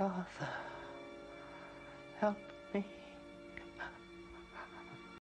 Father, help me.